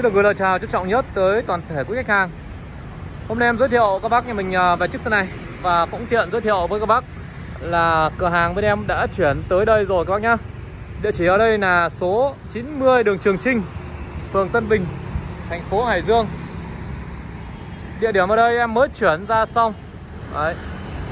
Xin được gửi lời chào trân trọng nhất tới toàn thể quý khách hàng. Hôm nay em giới thiệu các bác nhà mình à, về chiếc xe này. Và cũng tiện giới thiệu với các bác là cửa hàng bên em đã chuyển tới đây rồi các bác nhá. Địa chỉ ở đây là số 90 đường Trường Trinh Phường Tân Bình, thành phố Hải Dương. Địa điểm ở đây em mới chuyển ra xong. Đấy,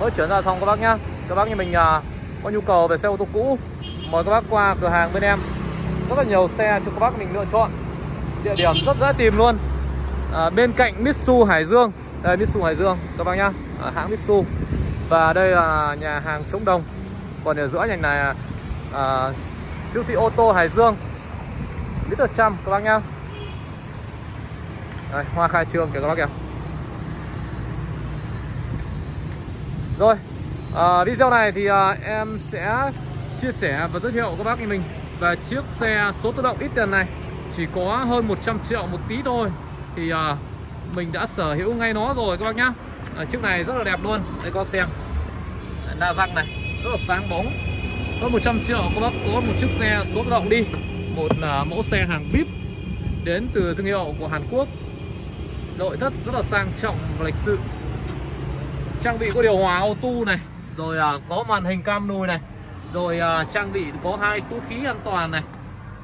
mới chuyển ra xong các bác nhá. Các bác nhà mình à, có nhu cầu về xe ô tô cũ Mời các bác qua cửa hàng bên em. Rất là nhiều xe cho các bác mình lựa chọn. Địa điểm rất dễ tìm luôn. À, Bên cạnh Mitsu Hải Dương. Đây Mitsu Hải Dương các bác nhá. À, Hãng Mitsu. Và đây là nhà hàng Chống Đồng. Còn ở giữa nhà này à, Siêu thị ô tô Hải Dương. Lít trăm các bác nhá. Đây, hoa khai trương kìa các bác kìa. Rồi à, Video này thì à, em sẽ chia sẻ và giới thiệu các bác như mình. Về chiếc xe số tự động ít tiền này chỉ có hơn 100 triệu một tí thôi. Thì à, mình đã sở hữu ngay nó rồi các bác nhá. À, chiếc này rất là đẹp luôn. Đây các bác xem. Đa răng này. Rất là sáng bóng. Hơn 100 triệu các bác có một chiếc xe số tự động đi. Một là mẫu xe hàng vip đến từ thương hiệu của Hàn Quốc. Nội thất rất là sang trọng và lịch sự. Trang bị có điều hòa auto này rồi à, có màn hình cam nồi này rồi à, trang bị có hai túi khí an toàn này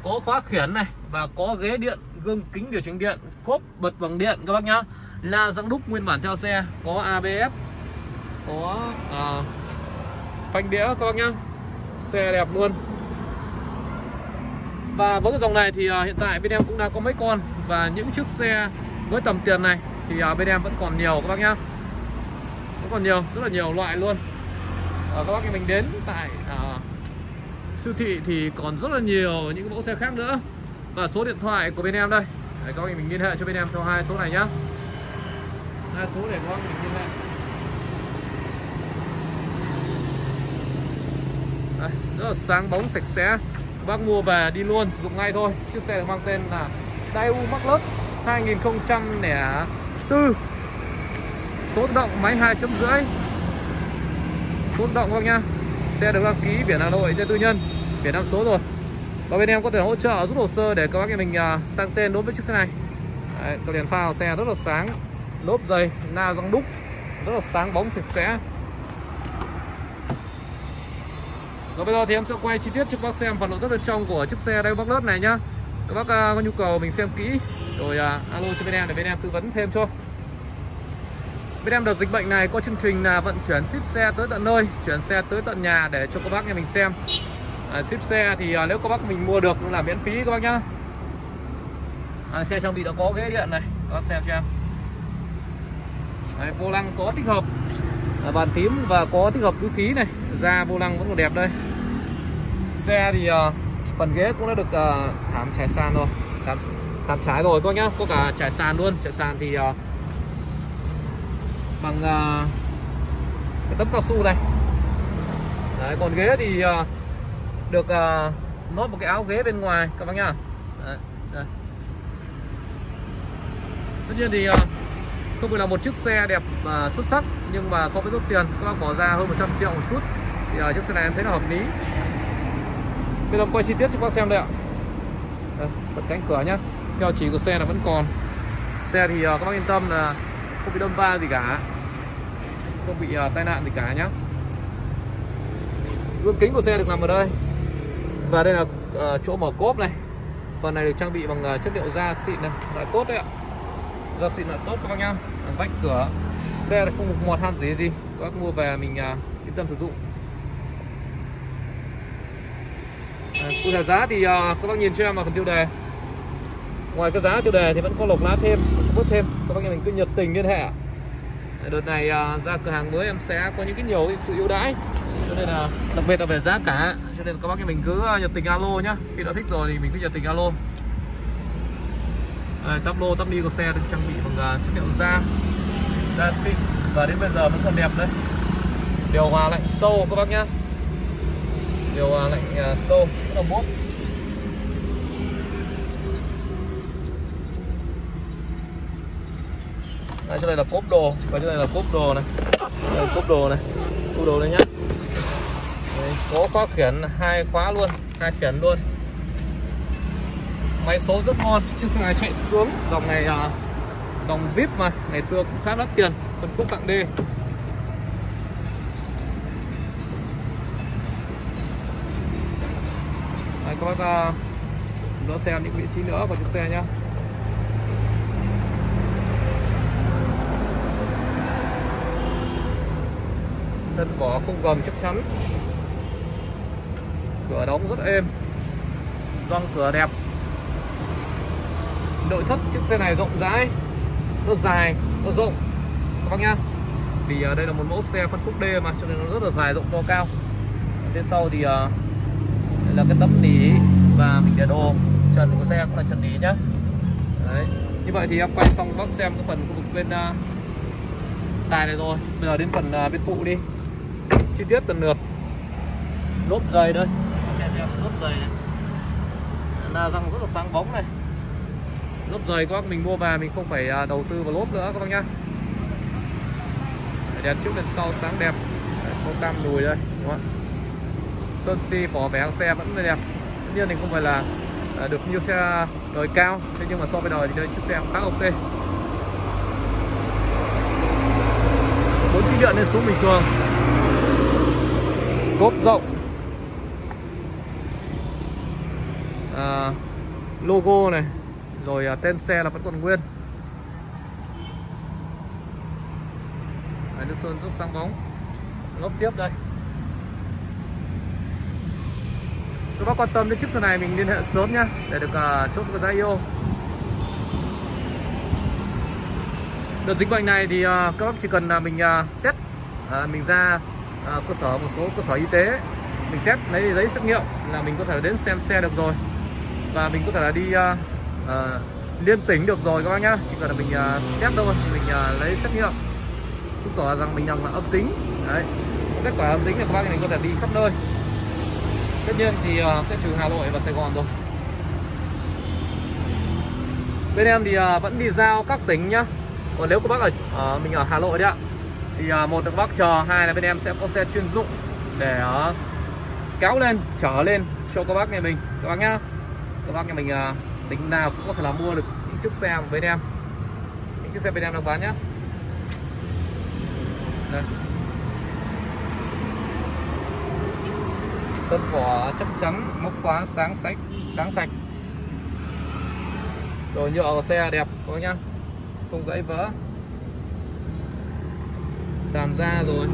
có khóa khiển này và có ghế điện gương kính điều chỉnh điện cốp bật bằng điện các bác nhá. La răng đúc nguyên bản theo xe có ABS có à, phanh đĩa các bác nhá. Xe đẹp luôn. Và với cái dòng này thì ờ, hiện tại bên em cũng đang có mấy con và những chiếc xe với tầm tiền này thì ờ, bên em vẫn còn nhiều các bác nhá. Vẫn còn nhiều rất là nhiều loại luôn. À, các bác mình đến tại à, siêu thị thì còn rất là nhiều những mẫu xe khác nữa. Và số điện thoại của bên em đây. Để các anh mình liên hệ cho bên em theo hai số này nhá. Hai số để các anh mình liên hệ. Đây, rất là sáng bóng sạch sẽ. Các bác mua về đi luôn sử dụng ngay thôi. Chiếc xe được mang tên là Daewoo Maclus 2004 số động máy 2.5 số động các bác nha xe được đăng ký biển Hà Nội trên tư nhân biển năm số rồi. Và bên em có thể hỗ trợ rút hồ sơ để các bác em mình uh, sang tên đối với chiếc xe này. Đấy, có đèn pha xe rất là sáng lốp dày na răng đúc rất là sáng bóng sạch sẽ. Rồi bây giờ thì em sẽ quay chi tiết cho các bác xem phần nội thất bên trong của chiếc xe đây bác lớp này nhá. Các bác uh, có nhu cầu mình xem kỹ rồi uh, alo cho bên em để bên em tư vấn thêm cho. Bên em đợt dịch bệnh này có chương trình là vận chuyển ship xe tới tận nơi Chuyển xe tới tận nhà để cho các bác nhà mình xem. À, Ship xe thì à, nếu các bác mình mua được là miễn phí các bác nhá. À, Xe trang bị đã có ghế điện này Các bác xem cho em. Đấy, Vô lăng có tích hợp à, Bàn phím và có tích hợp túi khí này. Da vô lăng vẫn còn đẹp đây. Xe thì à, phần ghế cũng đã được à, thảm trải sàn rồi Thảm, thảm trái rồi các bác nhá. Có cả trải sàn luôn Trải sàn thì à, bằng uh, cái tấm cao su này Đấy, còn ghế thì uh, được uh, nốt một cái áo ghế bên ngoài các bác nhá. Đấy, đây. tất nhiên thì uh, không phải là một chiếc xe đẹp và uh, xuất sắc nhưng mà so với số tiền các bác bỏ ra hơn 100 triệu một chút thì uh, chiếc xe này em thấy là hợp lý. Bây giờ quay chi tiết cho các bác xem đây ạ. Đây, bật cánh cửa nhá. Theo chỉ của xe là vẫn còn. Xe thì uh, các bác yên tâm là không bị đâm va gì cả không bị uh, tai nạn gì cả nhá. Gương kính của xe được nằm ở đây. Và đây là uh, chỗ mở cốp này. Phần này được trang bị bằng uh, chất liệu da xịn này. Lại tốt đấy ạ. Da xịn là tốt các bác nhá. Vách cửa xe không một mọt han gì gì. Các bác mua về mình uh, yên tâm sử dụng. Cụ thể giá thì uh, các bác nhìn cho em vào phần tiêu đề. Ngoài cái giá tiêu đề thì vẫn có lộc lá thêm bớt thêm. Các bác nhà mình cứ nhiệt tình liên hệ đợt này uh, ra cửa hàng mới em sẽ có những cái nhiều sự ưu đãi. Cho nên là đặc biệt là về giá cả. Cho nên các bác nhà mình cứ à, nhiệt tình alo nhá. Khi đã thích rồi thì mình cứ nhiệt tình alo. À, tắp lô tắp đi của xe được trang bị bằng uh, chất liệu da. Da xịn. Và đến bây giờ vẫn còn đẹp đấy điều hòa lạnh sâu các bác nhá. Điều hòa lạnh uh, sâu rất là bút. Đây, chỗ này là cốp đồ. Và chỗ này là cốp đồ này. Đây, cốp đồ này. Cốp đồ đây nhá. Đây, có khóa khiển hai khóa luôn. Hai khiển luôn. Máy số rất ngon chiếc xe này chạy xuống. Dòng này à, dòng vip mà ngày xưa cũng khá đắt tiền. Phân khúc tặng D. Đây, các bác uh, đỡ xem những vị trí nữa của chiếc xe nhé thân vỏ không gầm chắc chắn. Cửa đóng rất êm. Gioăng cửa đẹp. Nội thất chiếc xe này rộng rãi. Nó dài nó rộng. Các bác nhá. Vì uh, đây là một mẫu xe phân khúc D mà cho nên nó rất là dài rộng to cao. Phía sau thì uh, là cái tấm nỉ và mình để đồ. Trần của xe cũng là trần nỉ nhá. Đấy. như vậy thì em quay xong bác xem cái phần khu vực bên uh, tài này rồi. Bây giờ đến phần uh, bên phụ đi chi tiết từng lượt. Lốp dày đây. Lốp dày này. Là răng rất là sáng bóng này. Lốp dày các bác mình mua về mình không phải à, đầu tư vào lốp nữa các bác nhá. Đèn trước đèn sau sáng đẹp. Có cam đùi đây đúng không sơn si vỏ vẻ xe vẫn đẹp. Tất nhiên thì không phải là à, được như xe đời cao. Thế nhưng mà so với đời thì đây chiếc xe khá ok. Bốn kích điện lên xuống bình thường cốp rộng. À, logo này rồi à, tên xe là vẫn còn nguyên. Đấy, nước sơn rất sáng bóng. Lốp tiếp đây. Các bác quan tâm đến chiếc xe này mình liên hệ sớm nhá để được uh, chốt cái giá yêu. Đợt dịch bệnh này thì uh, các bác chỉ cần là uh, mình uh, test uh, mình ra à, cơ sở một số cơ sở y tế mình test lấy giấy xét nghiệm là mình có thể đến xem xe được rồi. Và mình có thể là đi à, à, liên tỉnh được rồi các bác nhá. Chỉ cần là mình à, test thôi mình à, lấy xét nghiệm. Chứng tỏ rằng mình rằng là âm tính. Đấy. Kết quả âm tính thì các bác thì mình có thể đi khắp nơi. Tất nhiên thì à, sẽ trừ Hà Nội và Sài Gòn rồi. Bên em thì à, vẫn đi giao các tỉnh nhá. Còn nếu các bác ở à, mình ở Hà Nội đấy ạ thì uh, một là bác chờ hai là bên em sẽ có xe chuyên dụng để uh, kéo lên trở lên cho các bác nhà mình. Các bác nhá. Các bác nhà mình uh, tính nào cũng có thể là mua được những chiếc xe bên em. Những chiếc xe bên em đang bán nhá. Đây. tấm vỏ chắc chắn mốc khóa sáng sạch sáng sạch. Rồi nhựa của xe đẹp các bác nhá. Không gãy vỡ sàn da rồi.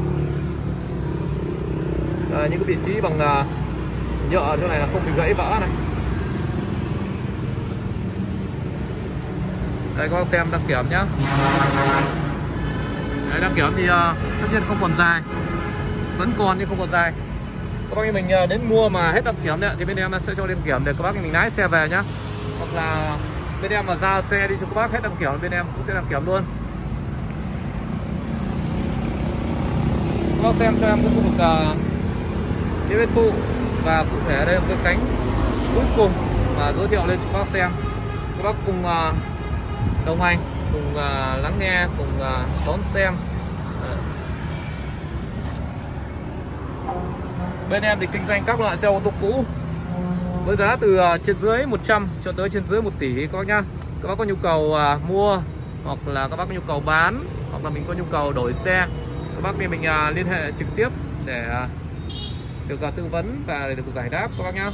À, những cái vị trí bằng ờ, nhựa chỗ này là không bị gãy vỡ này. Đây các bác xem đăng kiểm nhá. Đấy, đăng kiểm thì uh, tất nhiên không còn dài. Vẫn còn nhưng không còn dài. Các bác như mình uh, đến mua mà hết đăng kiểm đấy, thì bên em sẽ cho đăng kiểm để các bác mình lái xe về nhá. Hoặc là bên em mà ra xe đi cho các bác hết đăng kiểm bên em cũng sẽ đăng kiểm luôn. Bác xem cho em cái khu vực phía bên phụ và cụ thể đây là cái cánh cuối cùng mà giới thiệu lên cho các bác xem. Các bác cùng à, đồng hành, cùng à, lắng nghe, cùng à, đón xem. Ờ. Bên em thì kinh doanh các loại xe ô tô cũ với giá từ trên dưới 100 cho tới trên dưới 1 tỷ các bác nhá. Các bác có nhu cầu mua hoặc là các bác có nhu cầu bán hoặc là mình có nhu cầu đổi xe các bác thì mình uh, liên hệ trực tiếp để uh, được uh, tư vấn và để được giải đáp các bác nhá.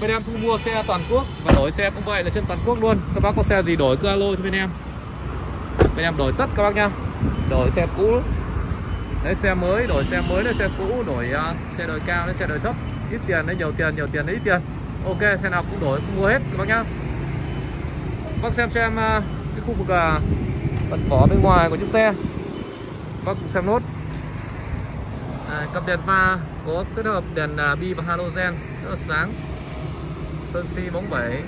Bên em thu mua xe toàn quốc và đổi xe cũng vậy là trên toàn quốc luôn. Các bác có xe gì đổi cứ alo cho bên em. Bên em đổi tất các bác nhá. Đổi xe cũ. Lấy xe mới đổi xe mới lấy xe cũ đổi uh, xe đời cao lấy xe đời thấp. Ít tiền lấy nhiều tiền nhiều tiền lấy ít tiền. Ok xe nào cũng đổi cũng mua hết các bác nhá. Bác xem xem uh, cái khu vực uh, phần vỏ bên ngoài của chiếc xe. Bác cùng xem nốt. À, cặp đèn pha có kết hợp đèn uh, bi và halogen rất là sáng. Sơn si bóng bẩy.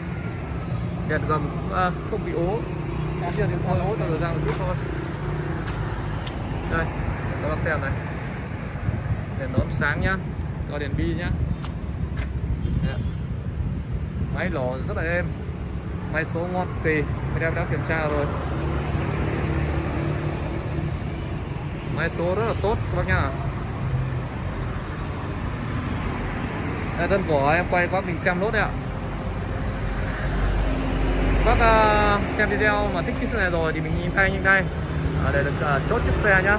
Đèn gầm uh, không bị ố. Em chưa đến thôi ố từ ra một chút thôi. Đây các bác xem này. Đèn đốm sáng nhá có đèn bi nhá. Máy lò rất là êm. Máy số ngon kỳ. Mình em đã kiểm tra rồi. Máy số rất là tốt các bác nhá Đây, thân của em quay các bác mình xem nốt đấy ạ. Các bác uh, xem video mà thích chiếc xe này rồi thì mình nhìn tay nhìn tay à, để được uh, chốt chiếc xe nhá.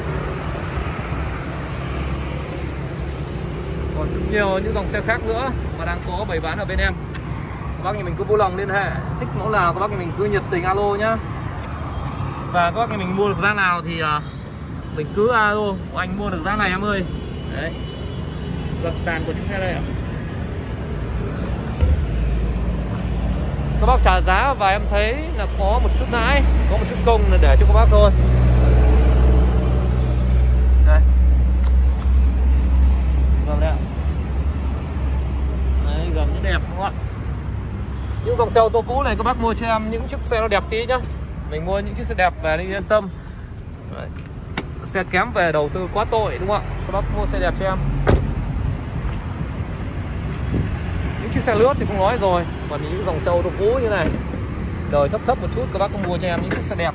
Còn rất nhiều những dòng xe khác nữa mà đang có bày bán ở bên em. Các bác nhà mình cứ vui lòng liên hệ. Thích mẫu nào các bác nhà mình cứ nhiệt tình alo nhá. Và các bác nhà mình mua được ra nào thì uh, mình cứ alo anh mua được giá này em ơi. Đấy. Gập sàn của chiếc xe đây ạ. Các bác trả giá và em thấy là có một chút lãi có một chút công là để cho các bác thôi. Đây. Gầm đấy ạ. Đấy gầm nó đẹp đúng không ạ? Những dòng xe ô tô cũ này các bác mua cho em những chiếc xe nó đẹp tí nhá. Mình mua những chiếc xe đẹp về đi yên tâm. Đấy xe kém về đầu tư quá tội đúng không ạ? Các bác mua xe đẹp cho em. Những chiếc xe lướt thì không nói rồi còn những dòng xe ô tô cũ như này đời thấp thấp một chút các bác có mua cho em những chiếc xe đẹp.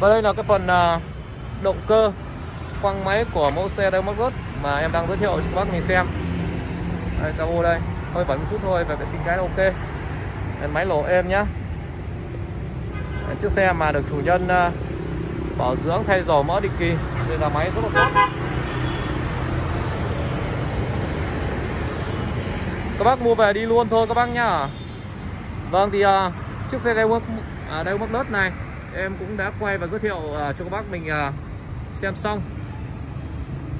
Và đây là cái phần à, động cơ khoang máy của mẫu xe Dell Mark mà em đang giới thiệu cho các bác mình xem. Đây cabo đây hơi bẩn một chút thôi về vệ sinh cái ok. Đây, máy lổ êm nhá. Chiếc xe mà được chủ nhân à, bảo dưỡng thay dầu mỡ định kỳ. Đây là máy rất là tốt. Các bác mua về đi luôn thôi các bác nhá. Vâng thì uh, chiếc xe đây à, đây mắc này em cũng đã quay và giới thiệu uh, cho các bác mình uh, xem xong.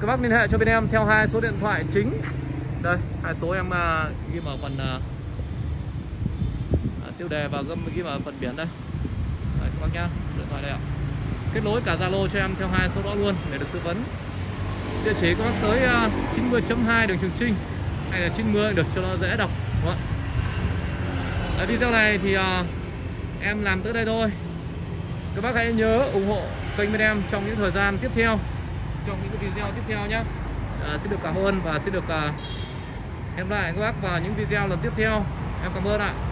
Các bác liên hệ cho bên em theo hai số điện thoại chính. Đây hai số em uh, ghi vào phần uh, tiêu đề và ghi vào phần biển đây. Đấy, các bác nhá điện thoại đây ạ kết nối cả Zalo cho em theo hai số đó luôn để được tư vấn. Địa chỉ các bác tới à, 90.2 đường Trường Trinh hay là 90 được cho nó dễ đọc đúng không Ở video này thì uh, em làm tới đây thôi. Các bác hãy nhớ ủng hộ kênh bên em trong những thời gian tiếp theo trong những video tiếp theo nhé. À, xin được cảm ơn và xin được uh, hẹn lại các bác vào những video lần tiếp theo. Em cảm ơn ạ.